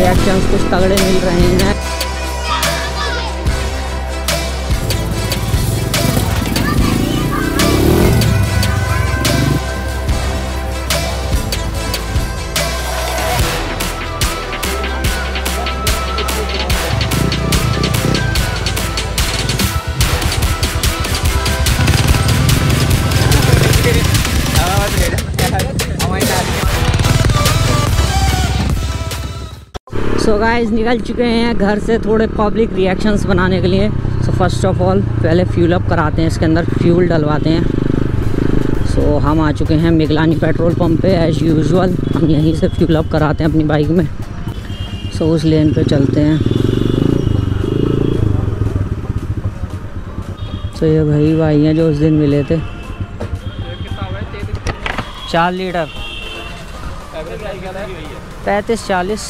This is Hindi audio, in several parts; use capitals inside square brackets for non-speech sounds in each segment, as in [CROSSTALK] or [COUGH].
रिएक्शंस कुछ तगड़े मिल रहे हैं सो गाइस निकल चुके हैं घर से थोड़े पब्लिक रिएक्शंस बनाने के लिए। सो फ़र्स्ट ऑफ़ ऑल पहले फ्यूल अप कराते हैं इसके अंदर फ्यूल डलवाते हैं। सो so, हम आ चुके हैं मिगलानी पेट्रोल पंप पे एज़ यूजुअल हम यहीं से फ्यूल अप कराते हैं अपनी बाइक में। सो so, उस लेन पे चलते हैं। तो so, ये भाई भाई हैं जो उस दिन मिले थे। चार लीटर। पैंतीस चालीस।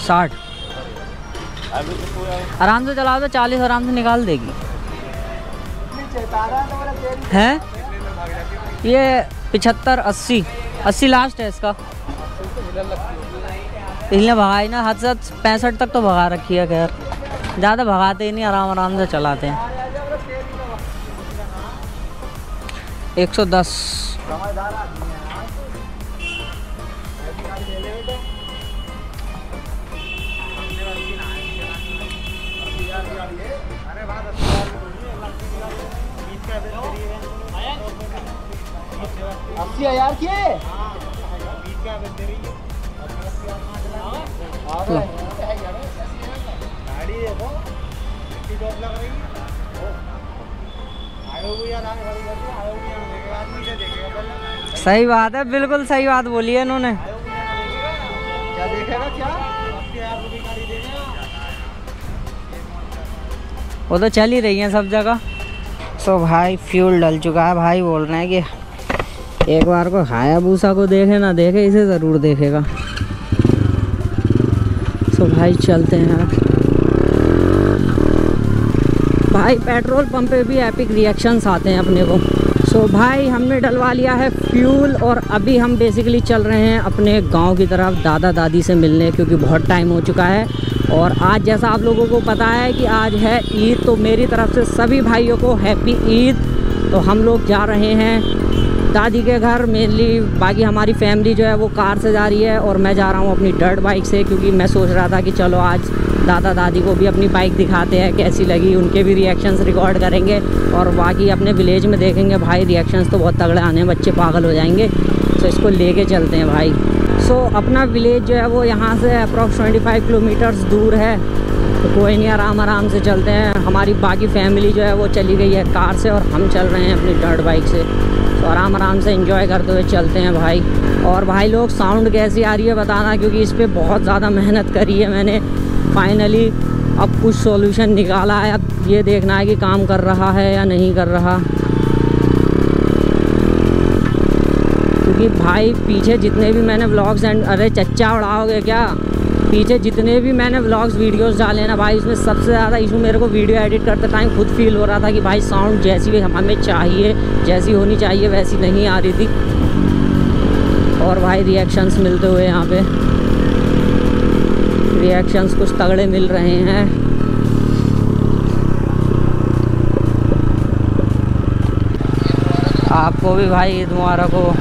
साठ। आराम से चला दो तो चालीस आराम से निकाल देगी। हैं? ये पिछहत्तर अस्सी। अस्सी लास्ट है इसका। इसलिए भगाई ना, हद से पैंसठ तक तो भगा रखी है, खैर। ज़्यादा भगाते ही नहीं, आराम आराम से चलाते हैं। 110 अस्सी हज़ार की सही बात है बिल्कुल सही बात बोली है इन्होंने। क्या देखेगा क्या? वो तो चल ही रही है सब जगह। सो भाई फ्यूल डल चुका है भाई बोल रहे हैं कि एक बार को हायाबूसा को देखे ना, देखे, इसे ज़रूर देखेगा। सो भाई चलते हैं। भाई पेट्रोल पंप पे भी एपिक रिएक्शंस आते हैं अपने को। सो भाई हमने डलवा लिया है फ्यूल और अभी हम बेसिकली चल रहे हैं अपने गाँव की तरफ़ दादा दादी से मिलने क्योंकि बहुत टाइम हो चुका है। और आज जैसा आप लोगों को पता है कि आज है ईद तो मेरी तरफ़ से सभी भाइयों को हैप्पी ईद। तो हम लोग जा रहे हैं। दादी के घर मेनली बाकी हमारी फैमिली जो है वो कार से जा रही है और मैं जा रहा हूँ अपनी डर्ट बाइक से क्योंकि मैं सोच रहा था कि चलो आज दादा दादी को भी अपनी बाइक दिखाते हैं कैसी लगी उनके भी रिएक्शंस रिकॉर्ड करेंगे और बाकी अपने विलेज में देखेंगे। भाई रिएक्शंस तो बहुत तगड़े आने बच्चे पागल हो जाएँगे। तो इसको लेके चलते हैं भाई। सो so, अपना विलेज जो है वो यहाँ से अप्रॉक्स 25 किलोमीटर्स दूर है। तो कोई नहीं, आराम आराम से चलते हैं। हमारी बाकी फैमिली जो है वो चली गई है कार से और हम चल रहे हैं अपनी डर्ट बाइक से। तो आराम आराम से इंजॉय करते हुए चलते हैं भाई। और भाई लोग साउंड कैसी आ रही है बताना, क्योंकि इस पर बहुत ज़्यादा मेहनत करी है मैंने। फाइनली अब कुछ सॉल्यूशन निकाला है। अब ये देखना है कि काम कर रहा है या नहीं कर रहा। क्योंकि भाई, पीछे जितने भी मैंने व्लॉग्स एंड अरे चच्चा उड़ाओगे क्या? पीछे जितने भी मैंने व्लॉग्स वीडियोस डाले ना भाई, उसमें सबसे ज़्यादा इशू मेरे को वीडियो एडिट करते टाइम खुद फील हो रहा था कि भाई साउंड जैसी भी हमें चाहिए, जैसी होनी चाहिए, वैसी नहीं आ रही थी। और भाई रिएक्शंस मिलते हुए यहाँ पे। रिएक्शंस कुछ तगड़े मिल रहे हैं। आपको भी भाई ईद मुबारक हो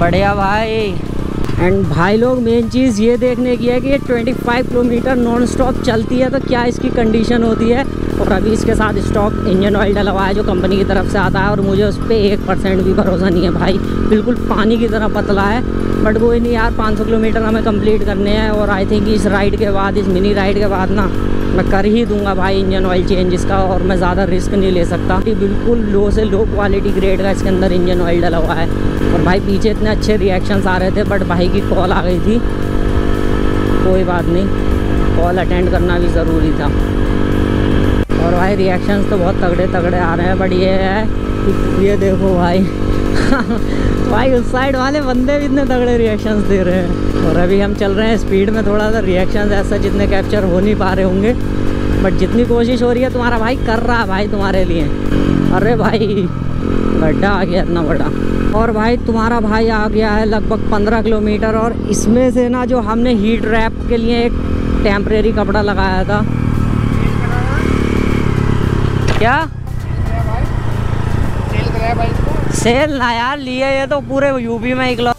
बढ़िया भाई। एंड भाई लोग मेन चीज़ ये देखने की है कि ये 25 किलोमीटर नॉन स्टॉप चलती है तो क्या इसकी कंडीशन होती है? और अभी इसके साथ स्टॉक इंजन ऑयल डला हुआ है, जो कंपनी की तरफ़ से आता है, और मुझे उस पर एक परसेंट भी भरोसा नहीं है भाई। बिल्कुल पानी की तरह पतला है। बट कोई नहीं यार 500 किलोमीटर हमें कंप्लीट करने हैं और आई थिंक इस राइड के बाद, इस मिनी राइड के बाद ना, मैं कर ही दूँगा भाई इंजन ऑयल चेंज इसका और मैं ज़्यादा रिस्क नहीं ले सकता। कि बिल्कुल लो से लो क्वालिटी ग्रेड का इसके अंदर इंजन ऑयल डला हुआ है। और भाई पीछे इतने अच्छे रिएक्शंस आ रहे थे बट भाई की कॉल आ गई थी। कोई बात नहीं कॉल अटेंड करना भी ज़रूरी था। और भाई रिएक्शंस तो बहुत तगड़े तगड़े आ रहे हैं बट ये है ये देखो भाई भाई, उस साइड वाले बंदे भी इतने तगड़े रिएक्शंस दे रहे हैं। और अभी हम चल रहे हैं स्पीड में, थोड़ा सा रिएक्शंस ऐसा जितने कैप्चर हो नहीं पा रहे होंगे। बट जितनी कोशिश हो रही है, तुम्हारा भाई कर रहा है भाई तुम्हारे लिए। अरे भाई गड्ढा आ गया, इतना बड़ा। और भाई, तुम्हारा भाई आ गया है लगभग 15 किलोमीटर और इसमें से ना जो हमने हीट रैप के लिए एक टेम्परेरी कपड़ा लगाया था। क्या? सेल ना यार, लिए ये तो पूरे यूपी में इकलो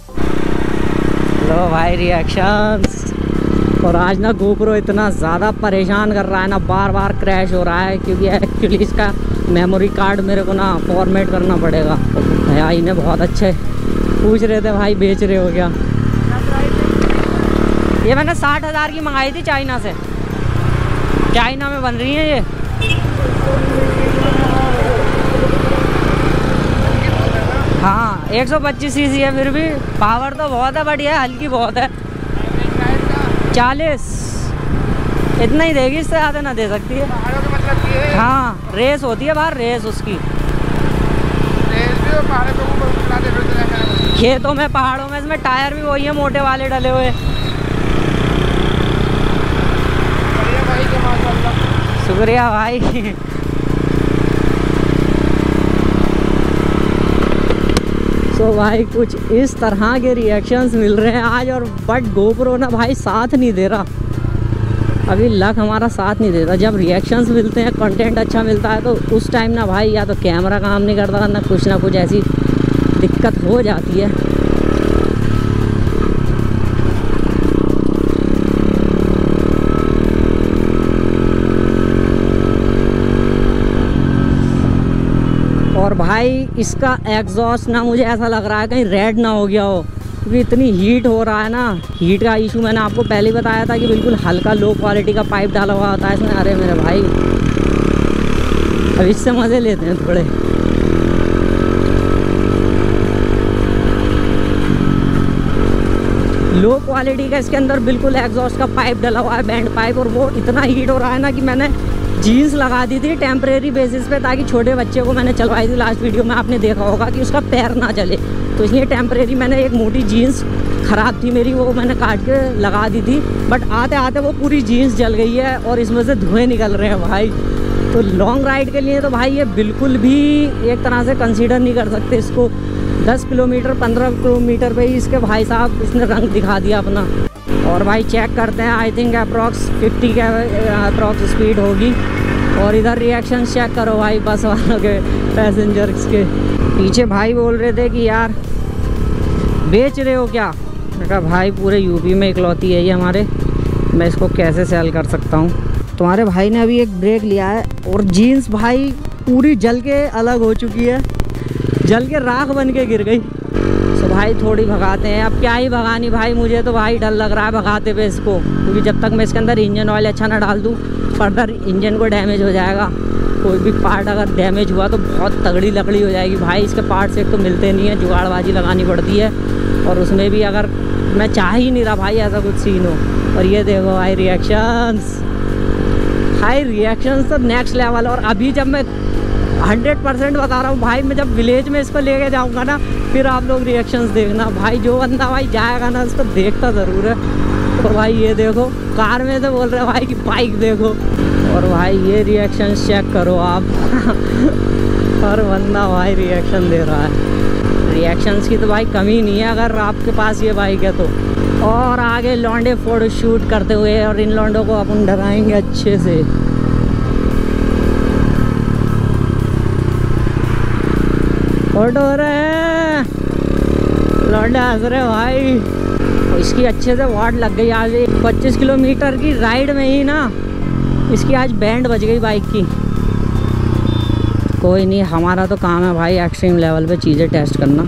लो। भाई रिएक्शंस और आज ना गोप्रो इतना ज़्यादा परेशान कर रहा है ना बार बार क्रैश हो रहा है, क्योंकि एक्चुअली इसका मेमोरी कार्ड मेरे को ना फॉर्मेट करना पड़ेगा। भैया, इन्हें बहुत अच्छे पूछ रहे थे, भाई बेच रहे हो क्या? ये मैंने साठ हज़ार की मंगाई थी चाइना से। चाइना में बन रही है ये। हाँ 125 सीसी है फिर भी। पावर तो बहुत है बट ये हल्की बहुत है। चालीस। इतना ही देगी इससे ज़्यादा ना दे सकती है। मतलब हाँ रेस होती है बाहर रेस उसकी। खेतों में पहाड़ों में इसमें टायर भी वही है मोटे वाले डले हुए। शुक्रिया भाई। तो भाई कुछ इस तरह के रिएक्शंस मिल रहे हैं आज और बट गोप्रो ना भाई साथ नहीं दे रहा। अभी लक हमारा साथ नहीं देता जब रिएक्शंस मिलते हैं कंटेंट अच्छा मिलता है तो उस टाइम ना भाई या तो कैमरा काम नहीं करता, ना कुछ ना कुछ ऐसी दिक्कत हो जाती है। और भाई, इसका एग्जॉस्ट ना मुझे ऐसा लग रहा है कहीं रेड ना हो गया हो। क्योंकि इतनी हीट हो रहा है ना। हीट का इशू मैंने आपको पहले ही बताया था कि बिल्कुल हल्का लो क्वालिटी का पाइप डाला हुआ होता है इसमें। अरे मेरे भाई, अब इससे मज़े लेते हैं थोड़े। लो क्वालिटी का इसके अंदर बिल्कुल एग्जॉस्ट का पाइप डला हुआ है बैंड पाइप और वो इतना हीट हो रहा है ना कि मैंने जीन्स लगा दी थी टेम्परेरी बेसिस पे ताकि छोटे बच्चे को मैंने चलवाई थी लास्ट वीडियो में, आपने देखा होगा कि उसका पैर ना चले तो इसलिए टेम्परेरी मैंने एक मोटी जीन्स ख़राब थी मेरी, वो मैंने काट के लगा दी थी बट आते आते वो पूरी जीन्स जल गई है और इसमें से धुएँ निकल रहे हैं भाई। तो लॉन्ग राइड के लिए तो भाई ये बिल्कुल भी एक तरह से कंसीडर नहीं कर सकते इसको। 10 किलोमीटर 15 किलोमीटर पे ही इसके भाई साहब इसने रंग दिखा दिया अपना। और भाई चेक करते हैं आई थिंक अप्रॉक्स 50 के अप्रॉक्स स्पीड होगी। और इधर रिएक्शन चेक करो भाई, बस वालों के पैसेंजर्स के। पीछे भाई बोल रहे थे कि यार, बेच रहे हो क्या? मैं कहा, भाई पूरे यूपी में इकलौती है ये हमारे। मैं इसको कैसे सेल कर सकता हूँ? तुम्हारे भाई ने अभी एक ब्रेक लिया है, और जीन्स भाई पूरी जल के अलग हो चुकी है। जल के राख बन के गिर गई। भाई थोड़ी भगाते हैं। अब क्या ही भगानी भाई, मुझे तो भाई डर लग रहा है भगाते पे इसको, क्योंकि जब तक मैं इसके अंदर इंजन ऑयल अच्छा ना डाल दूँ फर्दर इंजन को डैमेज हो जाएगा। कोई भी पार्ट अगर डैमेज हुआ तो बहुत तगड़ी लकड़ी हो जाएगी। भाई, इसके पार्ट्स एक तो मिलते नहीं है, जुगाड़बाजी लगानी पड़ती है। और उसमें भी अगर मैं चाह ही नहीं रहा भाई ऐसा कुछ सीन हो। और ये देखो भाई रिएक्शंस हाई रिएक्शंस तो नेक्स्ट लेवल और अभी जब मैं हंड्रेड परसेंट बता रहा हूँ, भाई मैं जब विलेज में इसको लेके जाऊँगा ना, फिर आप लोग रिएक्शंस देखना। भाई जो बंदा भाई जाएगा ना, उसको देखता ज़रूर है। तो भाई ये देखो, कार में तो बोल रहे भाई कि बाइक देखो। और भाई ये रिएक्शंस चेक करो आप। [LAUGHS] हर बंदा भाई रिएक्शन दे रहा है। रिएक्शंस की तो भाई कमी नहीं है, अगर आपके पास ये बाइक है तो। और आगे लॉन्डे फ़ोटो शूट करते हुए, और इन लॉन्डों को अपन डराएँगे अच्छे से। फ़ोटो हो रहे हैं। हंस रहे भाई। इसकी अच्छे से वाट लग गई आज। 25 किलोमीटर की राइड में ही ना इसकी आज बैंड बज गई बाइक की। कोई नहीं हमारा तो काम है भाई एक्सट्रीम लेवल पे चीज़ें टेस्ट करना।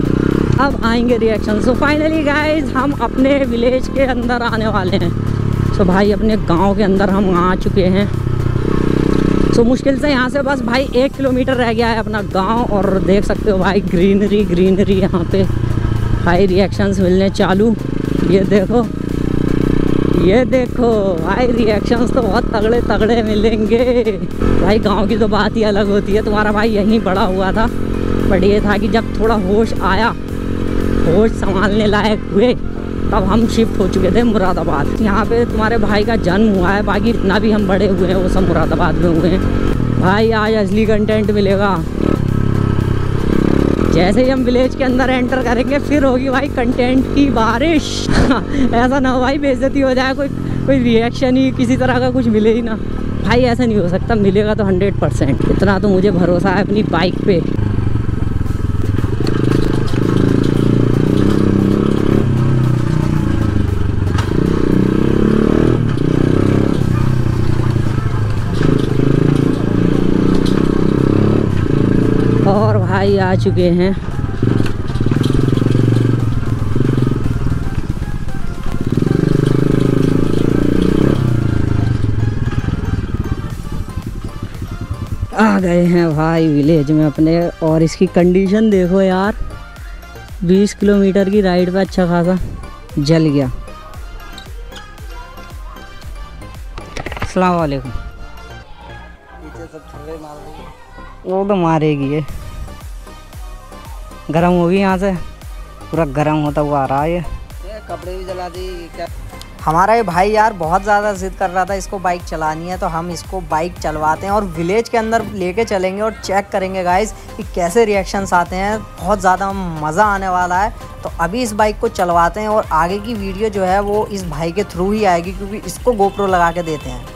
अब आएँगे रिएक्शन सो फाइनली गाइज़ हम अपने विलेज के अंदर आने वाले हैं। सो so, भाई अपने गाँव के अंदर हम आ चुके हैं। सो so, मुश्किल से यहाँ से बस भाई एक किलोमीटर रह गया है अपना गाँव और देख सकते हो भाई ग्रीनरी ग्रीनरी यहाँ पे। भाई रिएक्शंस मिलने चालू। ये देखो ये देखो भाई रिएक्शंस तो बहुत तगड़े तगड़े मिलेंगे। भाई गाँव की तो बात ही अलग होती है। तुम्हारा भाई यहीं बड़ा हुआ था बट ये था कि जब थोड़ा होश आया होश संभालने लायक हुए तब हम शिफ्ट हो चुके थे मुरादाबाद। यहाँ पे तुम्हारे भाई का जन्म हुआ है, बाकी इतना भी हम बड़े हुए हैं, वो सब मुरादाबाद में हुए हैं। भाई, आज असली कंटेंट मिलेगा। जैसे ही हम विलेज के अंदर एंटर करेंगे, फिर होगी भाई कंटेंट की बारिश। [LAUGHS] ऐसा ना हो भाई, बेइज्जती हो जाए, कोई कोई रिएक्शन ही किसी तरह का कुछ मिले ही ना। भाई, ऐसा नहीं हो सकता, मिलेगा तो हंड्रेड परसेंट इतना तो मुझे भरोसा है अपनी बाइक पे। भाई आ चुके हैं। आ गए हैं भाई विलेज में अपने, और इसकी कंडीशन देखो यार। 20 किलोमीटर की राइड पे अच्छा खासा जल गया। मार वो तो मारेगी ये। गर्म होगी यहाँ से। पूरा गर्म होता हुआ आ रहा है ये। कपड़े भी जला दी क्या? हमारा ये भाई यार बहुत ज़्यादा जिद कर रहा था इसको बाइक चलानी है तो हम इसको बाइक चलवाते हैं और विलेज के अंदर लेके चलेंगे और चेक करेंगे गाइस कि कैसे रिएक्शंस आते हैं। बहुत ज़्यादा मज़ा आने वाला है तो अभी इस बाइक को चलवाते हैं और आगे की वीडियो जो है वो इस भाई के थ्रू ही आएगी क्योंकि इसको गोप्रो लगा के देते हैं।